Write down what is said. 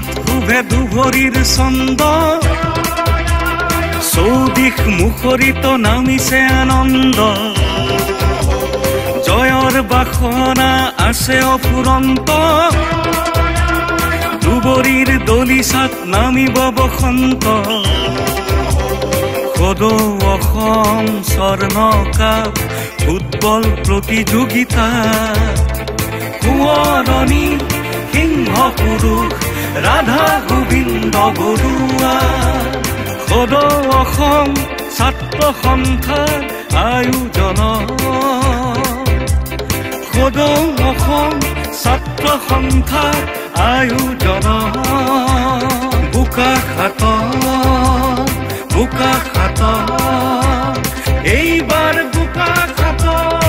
শুভে দুভৰিৰ চন্দ চৌদিশ মুখৰিত নামিছে আনন্দ। জয়ৰ বাসনা আছে অফুৰন্ত। দুবৰীৰ দলিচাত নামিব বসন্ত। সদৌ অসম স্বৰ্ণ কাপ ফুটবল প্ৰতিযোগিতা। সোঁৱৰণি সিংহ পুৰুষ ৰাধা গোবিন্দ বৰুৱা সদৌ অসম ছাত্ৰ সন্থাৰ আয়োজন সদৌ অসম ছাত্ৰ সন্থাৰ আয়োজন বোকা খাত বোকা খাত এইবাৰ বোকা খাত